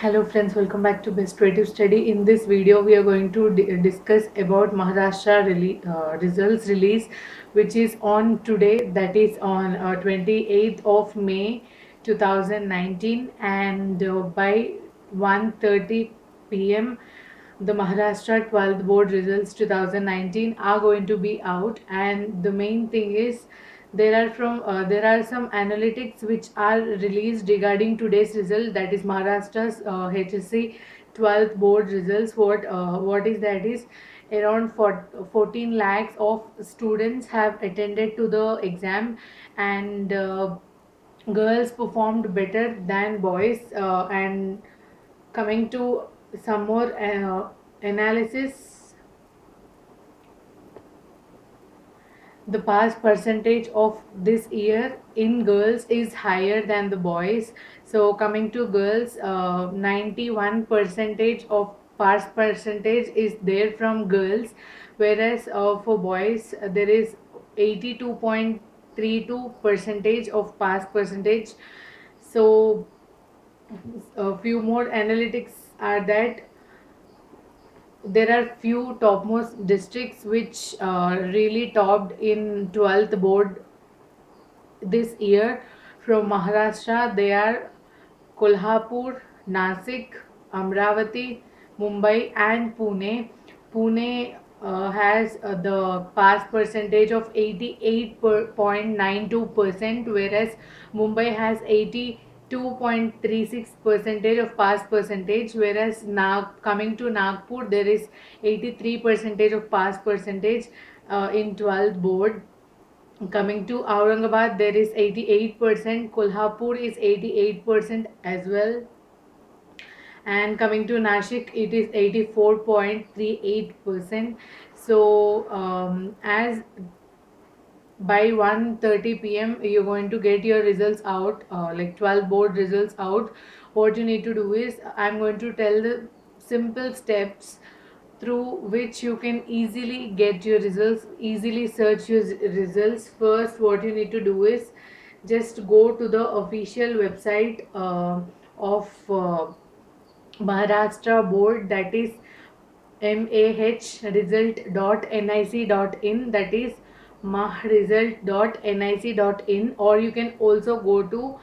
Hello friends, welcome back to Best Way To Study. In this video, we are going to discuss about Maharashtra rele- uh, results release, which is on today, that is on uh, 28th of May 2019, and uh, by 1:30 p.m. The Maharashtra 12th board results 2019 are going to be out, and the main thing is there are from uh, there are some analytics which are released regarding today's result that is maharashtra's uh, hsc 12th board results. What uh, what is that is around 14 lakhs of students have attended to the exam and uh, girls performed better than boys uh, and coming to some more uh, analysis the pass percentage of this year in girls is higher than the boys. So coming to girls uh, 91 percentage of pass percentage is there from girls whereas uh, for boys there is 82.32 percentage of pass percentage. So a few more analytics are that there are few topmost districts which uh, really topped in 12th board this year. From maharashtra they are kolhapur nasik amravati mumbai and pune. Pune uh, has uh, the pass percentage of 88.92% whereas mumbai has 80 2.36 percentage of pass percentage whereas now coming to nagpur there is 83 percentage of pass percentage uh, in 12th board. Coming to aurangabad there is 88 percent kolhapur is 88 percent as well. And coming to nashik it is 84.38 percent. So um, as by 1:30 pm you're going to get your results out uh, like 12 board results out. What you need to do is i'm going to tell the simple steps through which you can easily get your results easily search your results. First what you need to do is just go to the official website uh, of uh, maharashtra board that is mahresult.nic.in that is mahresult.nic.in or you can also go to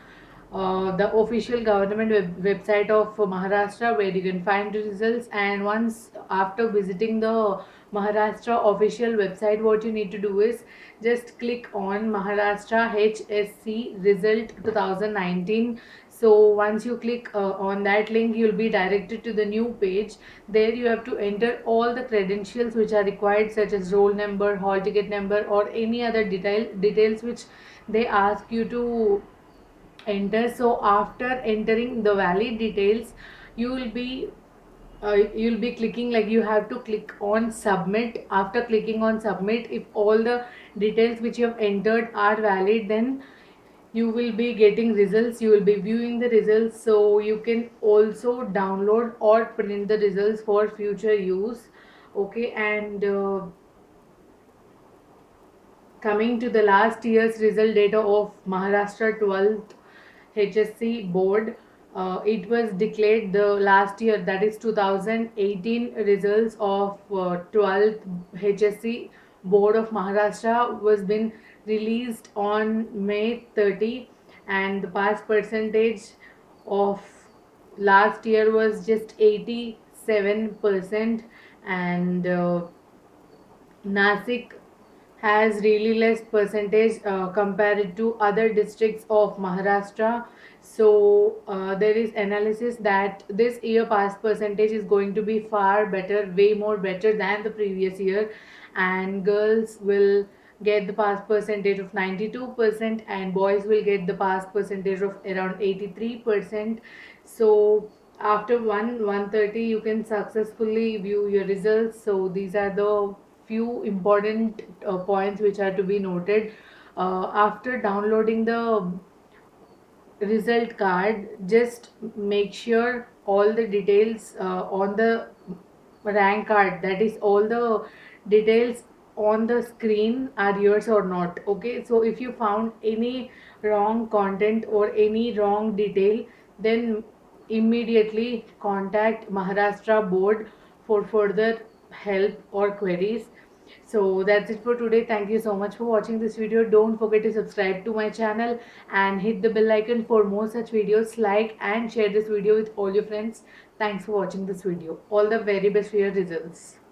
uh, the official government web- website of Maharashtra where you can find the results and once after visiting the Maharashtra official website what you need to do is just click on Maharashtra HSC result 2019 so once you click uh, on that link you'll be directed to the new page. There you have to enter all the credentials which are required such as roll number hall ticket number or any other detail details which they ask you to enter. So after entering the valid details you will be uh, you'll be clicking like you have to click on submit. After clicking on submit if all the details which you have entered are valid then you will be getting results you will be viewing the results so you can also download or print the results for future use okay? And uh, coming to the last year's result data of maharashtra 12th hsc board uh, it was declared the last year that is 2018 results of uh, 12th hsc board of maharashtra was been released on may 30 and the pass percentage of last year was just 87 percent and uh, Nasik has really less percentage uh, compared to other districts of Maharashtra. So uh, there is analysis that this year pass percentage is going to be far better, way more better than the previous year, and girls will get the pass percentage of 92% and boys will get the pass percentage of around 83%. So after 1 130 you can successfully view your results so these are the few important uh, points which are to be noted uh, after downloading the result card just make sure all the details uh, on the rank card that is all the details on the screen are yours or not okay so if you found any wrong content or any wrong detail then immediately contact Maharashtra board for further help or queries. So that's it for today. Thank you so much for watching this video. Don't forget to subscribe to my channel and hit the bell icon for more such videos. Like and share this video with all your friends. Thanks for watching this video. All the very best for your results.